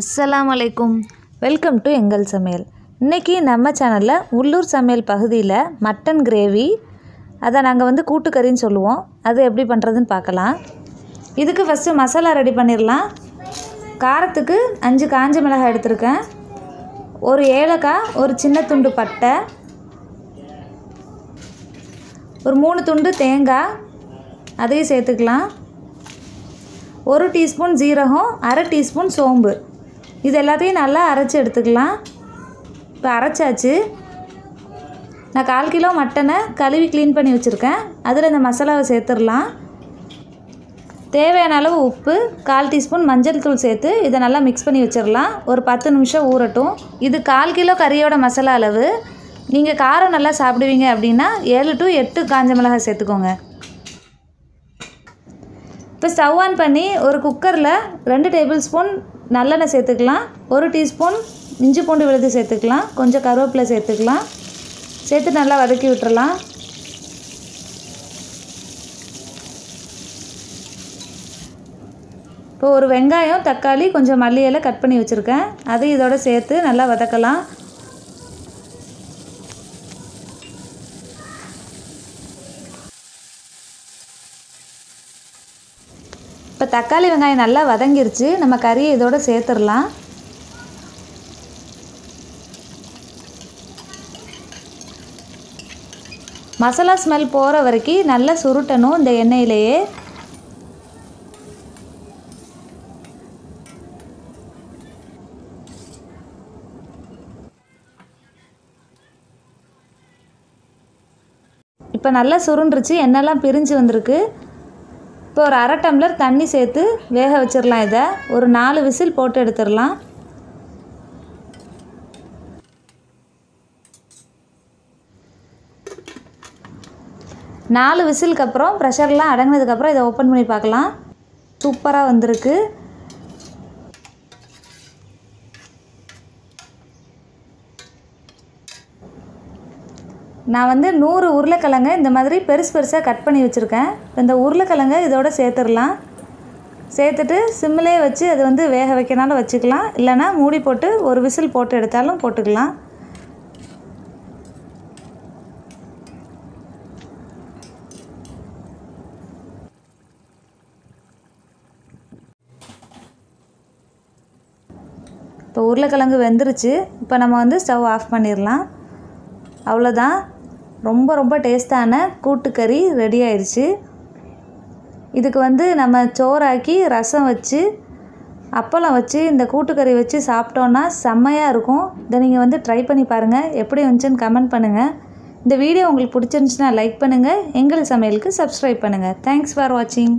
அஸ்லாம் அலைக்கும். Welcome to எங்கள் சமையல். இன்றைக்கி நம்ம சேனலில் உள்ளூர் சமையல் பகுதியில் மட்டன் கிரேவி அதை நாங்கள் வந்து கூட்டுக்கறின்னு சொல்லுவோம். அது எப்படி பண்ணுறதுன்னு பார்க்கலாம். இதுக்கு ஃபஸ்ட்டு மசாலா ரெடி பண்ணிடலாம் காரத்துக்கு அஞ்சு காஞ்ச மிளகாய் எடுத்திருக்கேன். ஒரு ஏலக்காய் ஒரு சின்ன துண்டு பட்டை ஒரு மூணு துண்டு தேங்காய் அதையும் சேர்த்துக்கலாம். ஒரு டீஸ்பூன் ஜீரகம் அரை டீஸ்பூன் சோம்பு. இது எல்லாத்தையும் நல்லா அரைச்சி எடுத்துக்கலாம். இப்போ அரைச்சாச்சு. நான் கால் கிலோ மட்டனை கழுவி க்ளீன் பண்ணி வச்சுருக்கேன். அதில் இந்த மசாலாவை சேர்த்துடலாம். தேவையான அளவு உப்பு கால் டீஸ்பூன் மஞ்சள் தூள் சேர்த்து இதை நல்லா மிக்ஸ் பண்ணி வச்சிடலாம். ஒரு பத்து நிமிஷம் ஊறட்டும். இது கால் கிலோ கறியோட மசாலா அளவு. நீங்கள் காரம் நல்லா சாப்பிடுவீங்க அப்படின்னா ஏழு டு எட்டு காஞ்ச மிளகாய் சேர்த்துக்கோங்க. இப்போ ஸ்டவ் ஆன் பண்ணி ஒரு குக்கரில் ரெண்டு டேபிள் ஸ்பூன் நல்லெண்ணெய் சேர்த்துக்கலாம் ஒரு டீஸ்பூன் இஞ்சி பூண்டு விழுது சேர்த்துக்கலாம் கொஞ்சம் கருவேப்பிலை சேர்த்துக்கலாம். சேர்த்து நல்லா வதக்கி விட்டுறலாம். இப்போ ஒரு வெங்காயம் தக்காளி கொஞ்சம் மல்லி கட் பண்ணி வச்சுருக்கேன். அதை இதோட சேர்த்து நல்லா வதக்கலாம். இப்போ தக்காளி வெங்காயம் நல்லா வதங்கிருச்சு. நம்ம கறியை இதோட சேர்த்துடலாம். மசாலா ஸ்மெல் போகிற வரைக்கும் நல்லா சுருட்டணும் இந்த எண்ணெயிலேயே. இப்போ நல்லா சுருண்டுருச்சு. எண்ணெய்லாம் பிரிஞ்சு வந்திருக்கு. இப்போ ஒரு அரை டம்ளர் தண்ணி சேர்த்து வேக வச்சிடலாம் இதை. ஒரு நாலு விசில் போட்டு எடுத்துடலாம். நாலு விசிலுக்கு அப்புறம் ப்ரெஷர்லாம் அடங்கினதுக்கப்புறம் இதை ஓப்பன் பண்ணி பார்க்கலாம். சூப்பராக வந்திருக்கு. நான் வந்து நூறு உருளைக்கிழங்கு இந்த மாதிரி பெருசு பெருசாக கட் பண்ணி வச்சுருக்கேன். இந்த உருளைக்கிழங்கு இதோட சேர்த்துடலாம். சேர்த்துட்டு சிம்மிலே வச்சு அது வந்து வேக வைக்கனாலும் வச்சுக்கலாம். இல்லைனா மூடி போட்டு ஒரு விசில் போட்டு எடுத்தாலும் போட்டுக்கலாம். இப்போ உருளைக்கிழங்கு வெந்துருச்சு. இப்போ நம்ம வந்து ஸ்டவ் ஆஃப் பண்ணிடலாம். அவ்வளோதான். ரொம்ப ரொம்ப டேஸ்ட்டான கூட்டுக்கறி ரெடி ஆயிடுச்சு இதுக்கு வந்து நம்ம சோறாக்கி ரசம் வச்சு அப்பளம் வச்சு இந்த கூட்டுக்கறி வச்சு சாப்பிட்டோன்னா செம்மையாக இருக்கும். இதை நீங்கள் வந்து ட்ரை பண்ணி பாருங்கள் எப்படி வந்துச்சுன்னு கமெண்ட் பண்ணுங்கள் இந்த வீடியோ உங்களுக்கு பிடிச்சிருந்துச்சுன்னா லைக் பண்ணுங்கள் எங்கள் சமையலுக்கு சப்ஸ்கிரைப் பண்ணுங்கள் தேங்க்ஸ் ஃபார் வாட்சிங்